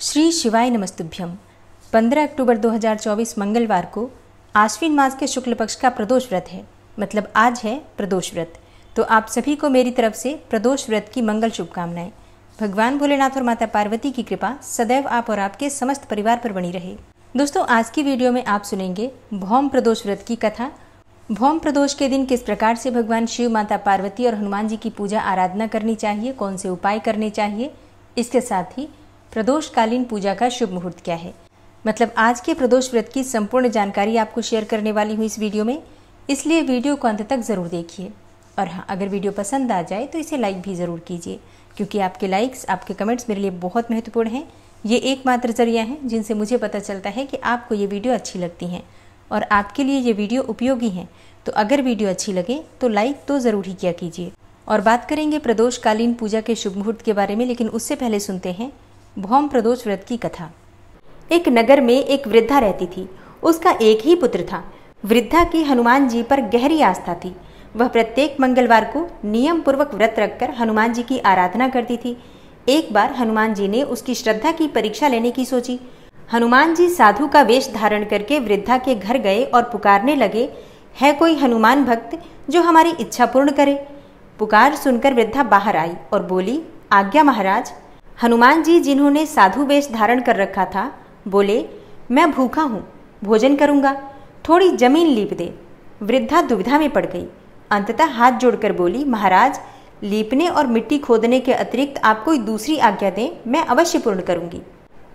श्री शिवाय नमस्तुभ्यम। 15 अक्टूबर 2024 मंगलवार को आश्विन मास के शुक्ल पक्ष का प्रदोष व्रत है। मतलब आज है प्रदोष व्रत। तो आप सभी को मेरी तरफ़ से प्रदोष व्रत की मंगल शुभकामनाएँ। भगवान भोलेनाथ और माता पार्वती की कृपा सदैव आप और आपके समस्त परिवार पर बनी रहे। दोस्तों, आज की वीडियो में आप सुनेंगे भौम प्रदोष व्रत की कथा। भौम प्रदोष के दिन किस प्रकार से भगवान शिव, माता पार्वती और हनुमान जी की पूजा आराधना करनी चाहिए, कौन से उपाय करने चाहिए, इसके साथ ही प्रदोषकालीन पूजा का शुभ मुहूर्त क्या है? मतलब आज के प्रदोष व्रत की संपूर्ण जानकारी आपको शेयर करने वाली हूँ इस वीडियो में। इसलिए वीडियो को अंत तक ज़रूर देखिए। और हाँ अगर वीडियो पसंद आ जाए तो इसे लाइक भी ज़रूर कीजिए। क्योंकि आपके लाइक्स आपके कमेंट्स मेरे लिए बहुत महत्वपूर्ण हैं। ये एकमात्र ज़रिया हैं जिनसे मुझे पता चलता है कि आपको ये वीडियो अच्छी लगती हैं। और आपके लिए ये वीडियो उपयोगी हैं। तो अगर वीडियो अच्छी लगे तो लाइक तो ज़रूर ही किया कीजिए। और बात करेंगे प्रदोषकालीन पूजा के शुभ मुहूर्त के बारे में, लेकिन उससे पहले सुनते हैं भौम प्रदोष व्रत की कथा। एक नगर में एक वृद्धा रहती थी। उसका एक ही पुत्र था। वृद्धा की हनुमान जी पर गहरी आस्था थी। वह प्रत्येक मंगलवार को नियम पूर्वक व्रत रखकर हनुमान जी की आराधना करती थी। एक बार हनुमान जी ने उसकी श्रद्धा की परीक्षा लेने की सोची। हनुमान जी साधु का वेश धारण करके वृद्धा के घर गए और पुकारने लगे, है कोई हनुमान भक्त जो हमारी इच्छा पूर्ण करे? पुकार सुनकर वृद्धा बाहर आई और बोली, आज्ञा महाराज हनुमान जी जिन्होंने साधु वेश धारण कर रखा था, बोले, मैं भूखा हूँ, भोजन करूँगा, थोड़ी ज़मीन लीप दे। वृद्धा दुविधा में पड़ गई। अंततः हाथ जोड़कर बोली, महाराज, लीपने और मिट्टी खोदने के अतिरिक्त आप कोई दूसरी आज्ञा दें, मैं अवश्य पूर्ण करूँगी।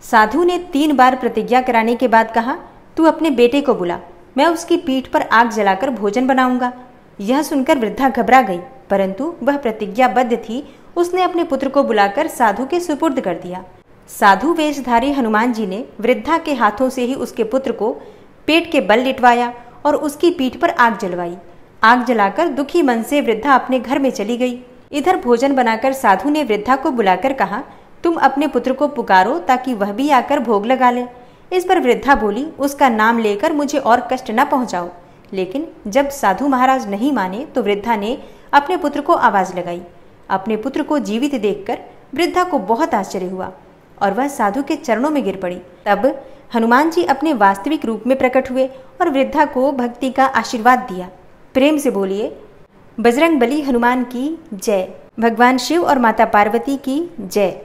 साधु ने तीन बार प्रतिज्ञा कराने के बाद कहा, तू अपने बेटे को बुला, मैं उसकी पीठ पर आग जलाकर भोजन बनाऊँगा। यह सुनकर वृद्धा घबरा गई, परंतु वह प्रतिज्ञाबद्ध थी उसने अपने पुत्र को बुलाकर साधु के सुपुर्द कर दिया। साधु वेशधारी हनुमान जी ने वृद्धा के हाथों से ही उसके पुत्र को पेट के बल लिटवाया और उसकी पीठ पर आग जलवाई। आग जलाकर दुखी मन से वृद्धा अपने घर में चली गई। इधर भोजन बनाकर साधु ने वृद्धा को बुलाकर कहा, तुम अपने पुत्र को पुकारो ताकि वह भी आकर भोग लगा ले। इस पर वृद्धा बोली, उसका नाम लेकर मुझे और कष्ट न पहुंचाओ। लेकिन जब साधु महाराज नहीं माने तो वृद्धा ने अपने पुत्र को आवाज़ लगाई। अपने पुत्र को जीवित देखकर वृद्धा को बहुत आश्चर्य हुआ और वह साधु के चरणों में गिर पड़ी। तब हनुमान जी अपने वास्तविक रूप में प्रकट हुए और वृद्धा को भक्ति का आशीर्वाद दिया। प्रेम से बोलिए, बजरंग बली हनुमान की जय। भगवान शिव और माता पार्वती की जय।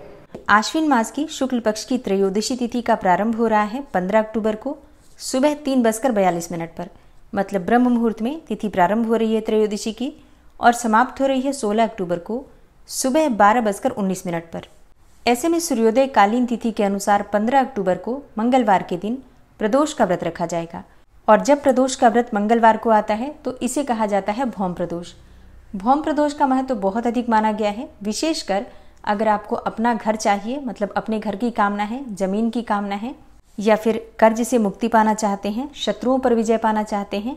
आश्विन मास की शुक्ल पक्ष की त्रयोदशी तिथि का प्रारंभ हो रहा है 15 अक्टूबर को सुबह तीन बजकर बयालीस मिनट पर। मतलब ब्रह्म मुहूर्त में तिथि प्रारंभ हो रही है त्रयोदशी की। और समाप्त हो रही है 16 अक्टूबर को सुबह बारह बजकर उन्नीस मिनट पर। ऐसे में सूर्योदय कालीन तिथि के अनुसार 15 अक्टूबर को मंगलवार के दिन प्रदोष का व्रत रखा जाएगा। और जब प्रदोष का व्रत मंगलवार को आता है तो इसे कहा जाता है भौम प्रदोष। भौम प्रदोष का महत्व तो बहुत अधिक माना गया है। विशेषकर अगर आपको अपना घर चाहिए मतलब अपने घर की कामना है, ज़मीन की कामना है, या फिर कर्ज से मुक्ति पाना चाहते हैं, शत्रुओं पर विजय पाना चाहते हैं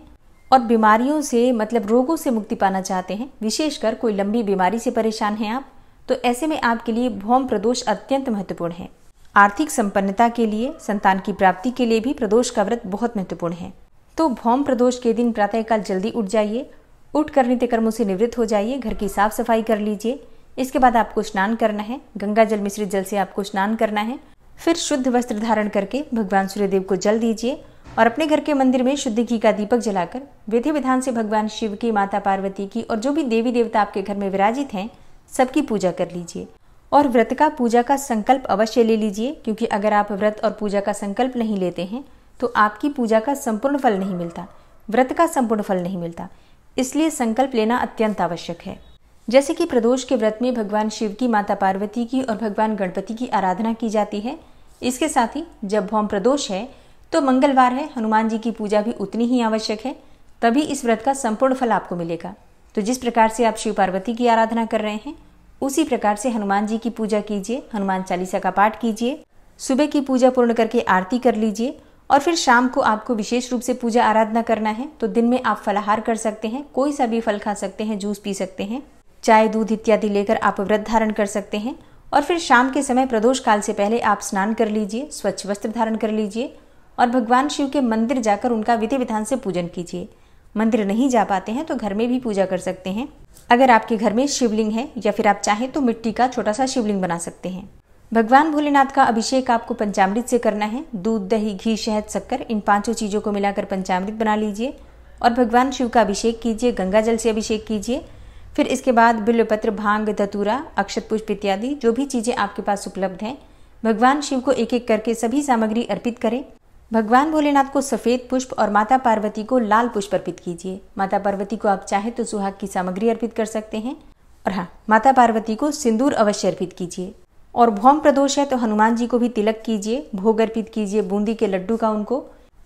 और बीमारियों से मतलब रोगों से मुक्ति पाना चाहते हैं। विशेषकर कोई लंबी बीमारी से परेशान हैं आप तो ऐसे में आपके लिए भौम प्रदोष अत्यंत महत्वपूर्ण है। आर्थिक संपन्नता के लिए, संतान की प्राप्ति के लिए भी प्रदोष का व्रत बहुत महत्वपूर्ण है। तो भौम प्रदोष के दिन प्रातःकाल जल्दी उठ जाइए उठ कर नित्य कर्मों से निवृत्त हो जाइए, घर की साफ़ सफ़ाई कर लीजिए। इसके बाद आपको स्नान करना है, गंगा जल मिश्रित जल से आपको स्नान करना है। फिर शुद्ध वस्त्र धारण करके भगवान सूर्यदेव को जल दीजिए। और अपने घर के मंदिर में शुद्ध घी का दीपक जलाकर विधि विधान से भगवान शिव की, माता पार्वती की और जो भी देवी देवता आपके घर में विराजित हैं, सबकी पूजा कर लीजिए। और व्रत का पूजा का संकल्प अवश्य ले लीजिए, क्योंकि अगर आप व्रत और पूजा का संकल्प नहीं लेते हैं तो आपकी पूजा का संपूर्ण फल नहीं मिलता। व्रत का संपूर्ण फल नहीं मिलता। इसलिए संकल्प लेना अत्यंत आवश्यक है। जैसे कि प्रदोष के व्रत में भगवान शिव की, माता पार्वती की और भगवान गणपति की आराधना की जाती है। इसके साथ ही जब भौम प्रदोष है तो मंगलवार है, हनुमान जी की पूजा भी उतनी ही आवश्यक है, तभी इस व्रत का संपूर्ण फल आपको मिलेगा। तो जिस प्रकार से आप शिव पार्वती की आराधना कर रहे हैं, उसी प्रकार से हनुमान जी की पूजा कीजिए, हनुमान चालीसा का पाठ कीजिए, सुबह की पूजा पूर्ण करके आरती कर लीजिए, और फिर शाम को आपको विशेष रूप से पूजा आराधना करना है तो दिन में आप फलाहार कर सकते हैं, कोई सा भी फल खा सकते हैं, जूस पी सकते हैं, चाय, दूध इत्यादि लेकर आप व्रत धारण कर सकते हैं, और फिर शाम के समय प्रदोष काल से पहले आप स्नान कर लीजिए, स्वच्छ वस्त्र धारण कर लीजिए और भगवान शिव के मंदिर जाकर उनका विधि विधान से पूजन कीजिए। मंदिर नहीं जा पाते हैं तो घर में भी पूजा कर सकते हैं। अगर आपके घर में शिवलिंग है या फिर आप चाहें तो मिट्टी का छोटा सा शिवलिंग बना सकते हैं। भगवान भोलेनाथ का अभिषेक आपको पंचामृत से करना है। दूध, दही, घी, शहद, शक्कर, इन पाँचों चीज़ों को मिलाकर पंचामृत बना लीजिए। और भगवान शिव का अभिषेक कीजिए, गंगा जल से अभिषेक कीजिए। फिर इसके बाद बिल्वपत्र, भाँग धतूरा अक्षत पुष्प इत्यादि, जो भी चीज़ें आपके पास उपलब्ध हैं, भगवान शिव को एक एक करके सभी सामग्री अर्पित करें। भगवान भोलेनाथ को सफ़ेद पुष्प और माता पार्वती को लाल पुष्प अर्पित कीजिए। माता पार्वती को आप चाहे तो सुहाग की सामग्री अर्पित कर सकते हैं। और हाँ माता पार्वती को सिंदूर अवश्य अर्पित कीजिए। और भौम प्रदोष है तो हनुमान जी को भी तिलक कीजिए, भोग अर्पित कीजिए, बूंदी के लड्डू का उनको।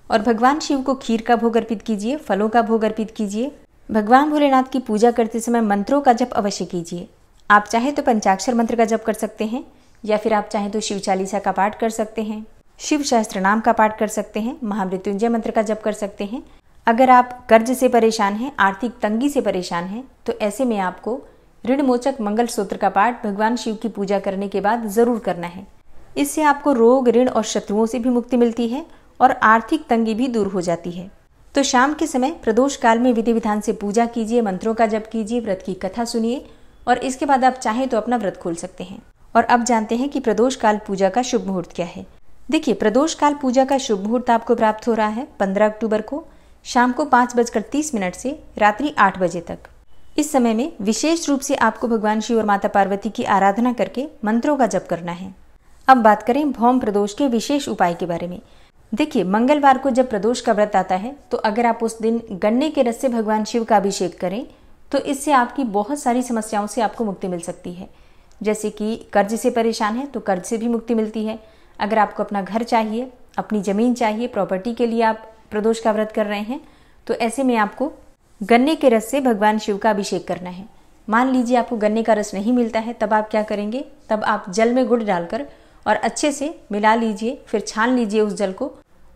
और भगवान शिव को खीर का भोग अर्पित कीजिए, फलों का भोग अर्पित कीजिए। भगवान भोलेनाथ की पूजा करते समय मंत्रों का जप अवश्य कीजिए। आप चाहे तो पंचाक्षर मंत्र का जप कर सकते हैं, या फिर आप चाहें तो शिव चालीसा का पाठ कर सकते हैं। शिव शास्त्र नाम का पाठ कर सकते हैं, महामृत्युंजय मंत्र का जप कर सकते हैं। अगर आप कर्ज से परेशान हैं, आर्थिक तंगी से परेशान हैं तो ऐसे में आपको ऋण मोचक मंगल सूत्र का पाठ भगवान शिव की पूजा करने के बाद ज़रूर करना है। इससे आपको रोग, ऋण और शत्रुओं से भी मुक्ति मिलती है और आर्थिक तंगी भी दूर हो जाती है। तो शाम के समय प्रदोष काल में विधि विधान से पूजा कीजिए, मंत्रों का जप कीजिए, व्रत की कथा सुनिए और इसके बाद आप चाहें तो अपना व्रत खोल सकते हैं। और अब जानते हैं कि प्रदोष काल पूजा का शुभ मुहूर्त क्या है। देखिए प्रदोष काल पूजा का शुभ मुहूर्त आपको प्राप्त हो रहा है पंद्रह अक्टूबर को, शाम को पाँच बजकर तीस मिनट से रात्रि आठ बजे तक। इस समय में विशेष रूप से आपको भगवान शिव और माता पार्वती की आराधना करके मंत्रों का जप करना है। अब बात करें भौम प्रदोष के विशेष उपाय के बारे में। देखिए, मंगलवार को जब प्रदोष का व्रत आता है तो अगर आप उस दिन गन्ने के रस से भगवान शिव का अभिषेक करें तो इससे आपकी बहुत सारी समस्याओं से आपको मुक्ति मिल सकती है। जैसे कि कर्ज से परेशान है तो कर्ज से भी मुक्ति मिलती है। अगर आपको अपना घर चाहिए, अपनी ज़मीन चाहिए प्रॉपर्टी के लिए आप प्रदोष का व्रत कर रहे हैं तो ऐसे में आपको गन्ने के रस से भगवान शिव का अभिषेक करना है। मान लीजिए आपको गन्ने का रस नहीं मिलता है, तब आप क्या करेंगे? तब आप जल में गुड़ डालकर और अच्छे से मिला लीजिए, फिर छान लीजिए उस जल को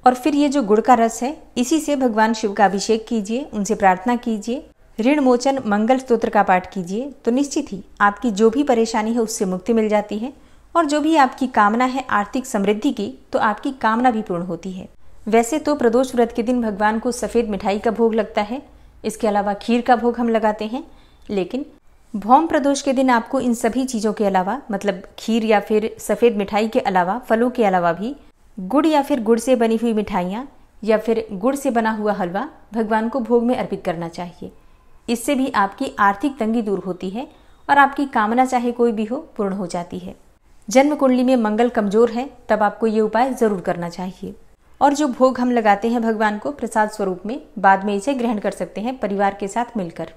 और फिर ये जो गुड़ का रस है, इसी से भगवान शिव का अभिषेक कीजिए, उनसे प्रार्थना कीजिए। ऋण मोचन मंगल स्त्रोत्र का पाठ कीजिए। तो निश्चित ही आपकी जो भी परेशानी है, उससे मुक्ति मिल जाती है। और जो भी आपकी कामना है आर्थिक समृद्धि की तो आपकी कामना भी पूर्ण होती है। वैसे तो प्रदोष व्रत के दिन भगवान को सफ़ेद मिठाई का भोग लगता है। इसके अलावा खीर का भोग हम लगाते हैं। लेकिन भौम प्रदोष के दिन आपको इन सभी चीज़ों के अलावा मतलब खीर या फिर सफ़ेद मिठाई के अलावा, फलों के अलावा भी, गुड़ या फिर गुड़ से बनी हुई मिठाइयाँ या फिर गुड़ से बना हुआ हलवा भगवान को भोग में अर्पित करना चाहिए। इससे भी आपकी आर्थिक तंगी दूर होती है और आपकी कामना चाहे कोई भी हो, पूर्ण हो जाती है। जन्म कुंडली में मंगल कमज़ोर है, तब आपको ये उपाय ज़रूर करना चाहिए। और जो भोग हम लगाते हैं भगवान को, प्रसाद स्वरूप में, बाद में इसे ग्रहण कर सकते हैं परिवार के साथ मिलकर।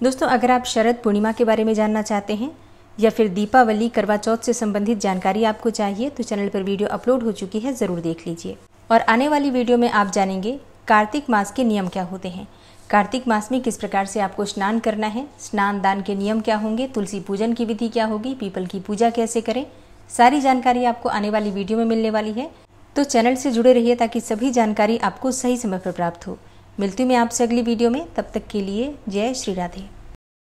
दोस्तों, अगर आप शरद पूर्णिमा के बारे में जानना चाहते हैं, या फिर दीपावली, करवा चौथ से संबंधित जानकारी आपको चाहिए तो चैनल पर वीडियो अपलोड हो चुकी है, ज़रूर देख लीजिए। और आने वाली वीडियो में आप जानेंगे, कार्तिक मास के नियम क्या होते हैं। कार्तिक मास में किस प्रकार से आपको स्नान करना है? स्नान दान के नियम क्या होंगे? तुलसी पूजन की विधि क्या होगी? पीपल की पूजा कैसे करें? सारी जानकारी आपको आने वाली वीडियो में मिलने वाली है। तो चैनल से जुड़े रहिए ताकि सभी जानकारी आपको सही समय पर प्राप्त हो। मिलती हूँ मैं आपसे अगली वीडियो में। तब तक के लिए जय श्री राधे।